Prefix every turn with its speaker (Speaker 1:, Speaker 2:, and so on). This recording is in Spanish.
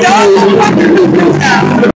Speaker 1: Don't